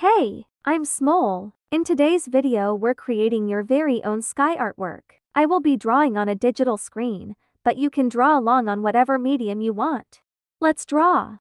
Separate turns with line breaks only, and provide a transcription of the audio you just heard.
Hey, I'm Smowl. In today's video we're creating your very own sky artwork. I will be drawing on a digital screen, but you can draw along on whatever medium you want. Let's draw.